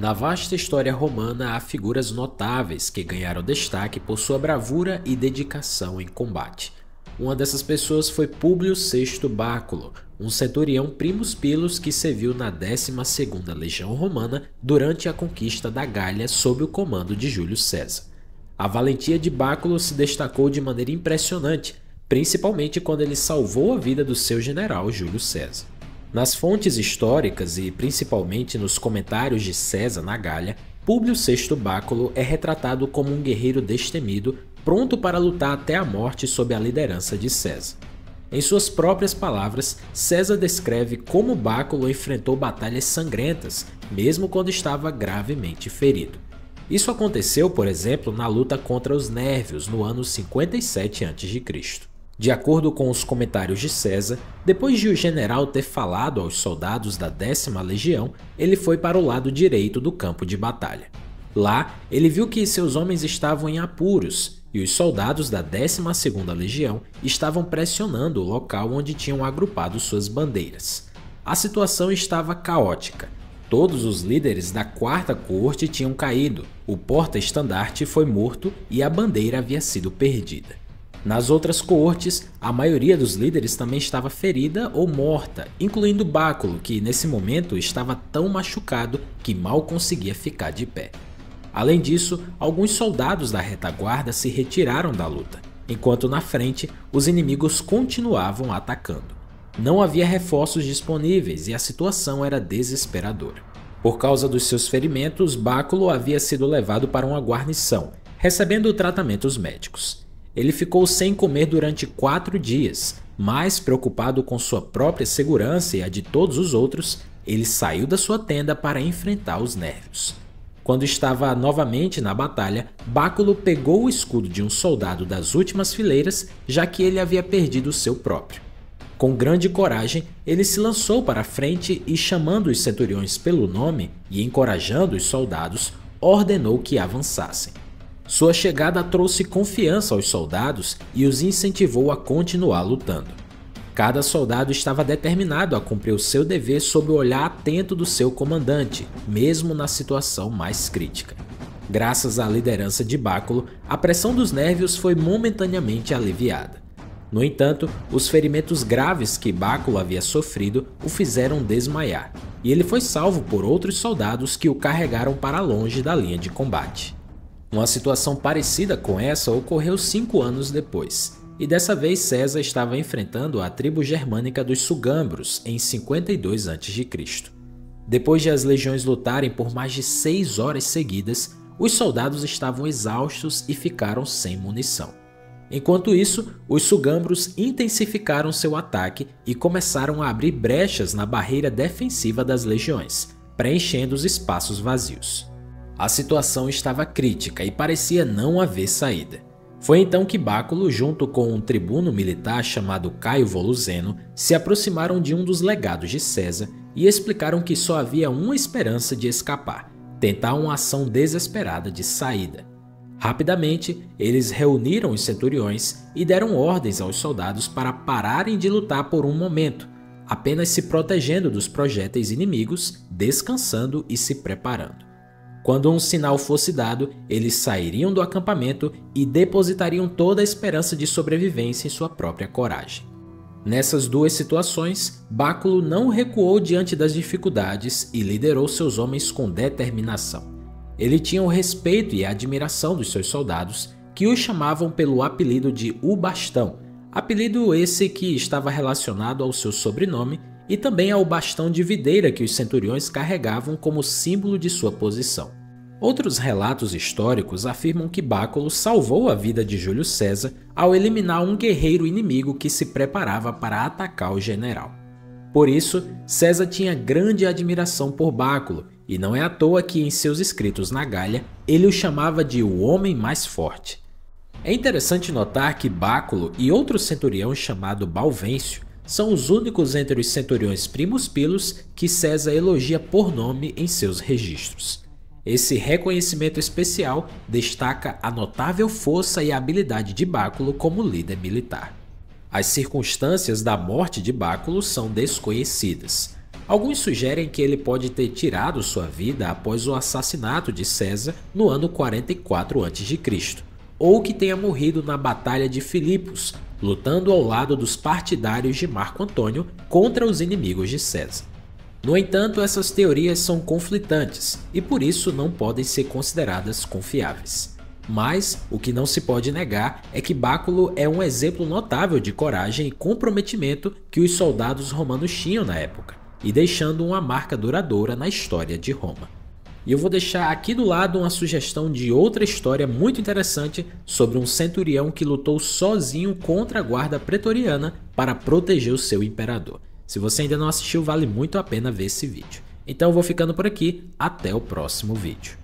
Na vasta história romana há figuras notáveis que ganharam destaque por sua bravura e dedicação em combate. Uma dessas pessoas foi Públio VI Báculo, um centurião primus pilos que serviu na 12ª Legião Romana durante a conquista da Gália sob o comando de Júlio César. A valentia de Báculo se destacou de maneira impressionante, principalmente quando ele salvou a vida do seu general Júlio César. Nas fontes históricas e principalmente nos comentários de César na Gália, Públio VI Báculo é retratado como um guerreiro destemido, pronto para lutar até a morte sob a liderança de César. Em suas próprias palavras, César descreve como Báculo enfrentou batalhas sangrentas, mesmo quando estava gravemente ferido. Isso aconteceu, por exemplo, na luta contra os Nérvios no ano 57 a.C. De acordo com os comentários de César, depois de o general ter falado aos soldados da décima legião, ele foi para o lado direito do campo de batalha. Lá, ele viu que seus homens estavam em apuros e os soldados da 12ª legião estavam pressionando o local onde tinham agrupado suas bandeiras. A situação estava caótica. Todos os líderes da quarta corte tinham caído, o porta-estandarte foi morto e a bandeira havia sido perdida. Nas outras coortes, a maioria dos líderes também estava ferida ou morta, incluindo Báculo, que nesse momento estava tão machucado que mal conseguia ficar de pé. Além disso, alguns soldados da retaguarda se retiraram da luta, enquanto na frente os inimigos continuavam atacando. Não havia reforços disponíveis e a situação era desesperadora. Por causa dos seus ferimentos, Báculo havia sido levado para uma guarnição, recebendo tratamentos médicos. Ele ficou sem comer durante quatro dias. Mais preocupado com sua própria segurança e a de todos os outros, ele saiu da sua tenda para enfrentar os nervos. Quando estava novamente na batalha, Báculo pegou o escudo de um soldado das últimas fileiras, já que ele havia perdido o seu próprio. Com grande coragem, ele se lançou para a frente e, chamando os centuriões pelo nome e encorajando os soldados, ordenou que avançassem. Sua chegada trouxe confiança aos soldados e os incentivou a continuar lutando. Cada soldado estava determinado a cumprir o seu dever sob o olhar atento do seu comandante, mesmo na situação mais crítica. Graças à liderança de Báculo, a pressão dos nervios foi momentaneamente aliviada. No entanto, os ferimentos graves que Báculo havia sofrido o fizeram desmaiar, e ele foi salvo por outros soldados que o carregaram para longe da linha de combate. Uma situação parecida com essa ocorreu cinco anos depois, e dessa vez César estava enfrentando a tribo germânica dos Sugambros em 52 a.C. Depois de as legiões lutarem por mais de seis horas seguidas, os soldados estavam exaustos e ficaram sem munição. Enquanto isso, os Sugambros intensificaram seu ataque e começaram a abrir brechas na barreira defensiva das legiões, preenchendo os espaços vazios. A situação estava crítica e parecia não haver saída. Foi então que Báculo, junto com um tribuno militar chamado Caio Voluzeno, se aproximaram de um dos legados de César e explicaram que só havia uma esperança de escapar, tentar uma ação desesperada de saída. Rapidamente, eles reuniram os centuriões e deram ordens aos soldados para pararem de lutar por um momento, apenas se protegendo dos projéteis inimigos, descansando e se preparando. Quando um sinal fosse dado, eles sairiam do acampamento e depositariam toda a esperança de sobrevivência em sua própria coragem. Nessas duas situações, Báculo não recuou diante das dificuldades e liderou seus homens com determinação. Ele tinha o respeito e a admiração dos seus soldados, que o chamavam pelo apelido de O Bastão, apelido esse que estava relacionado ao seu sobrenome e também ao bastão de videira que os centuriões carregavam como símbolo de sua posição. Outros relatos históricos afirmam que Báculo salvou a vida de Júlio César ao eliminar um guerreiro inimigo que se preparava para atacar o general. Por isso, César tinha grande admiração por Báculo, e não é à toa que em seus escritos na Gália ele o chamava de o homem mais forte. É interessante notar que Báculo e outro centurião chamado Balvêncio são os únicos entre os centuriões primos pilos que César elogia por nome em seus registros. Esse reconhecimento especial destaca a notável força e habilidade de Báculo como líder militar. As circunstâncias da morte de Báculo são desconhecidas. Alguns sugerem que ele pode ter tirado sua vida após o assassinato de César no ano 44 a.C., ou que tenha morrido na Batalha de Filipos, lutando ao lado dos partidários de Marco Antônio contra os inimigos de César. No entanto, essas teorias são conflitantes e por isso não podem ser consideradas confiáveis. Mas o que não se pode negar é que Báculo é um exemplo notável de coragem e comprometimento que os soldados romanos tinham na época, e deixando uma marca duradoura na história de Roma. E eu vou deixar aqui do lado uma sugestão de outra história muito interessante sobre um centurião que lutou sozinho contra a guarda pretoriana para proteger o seu imperador. Se você ainda não assistiu, vale muito a pena ver esse vídeo. Então eu vou ficando por aqui, até o próximo vídeo.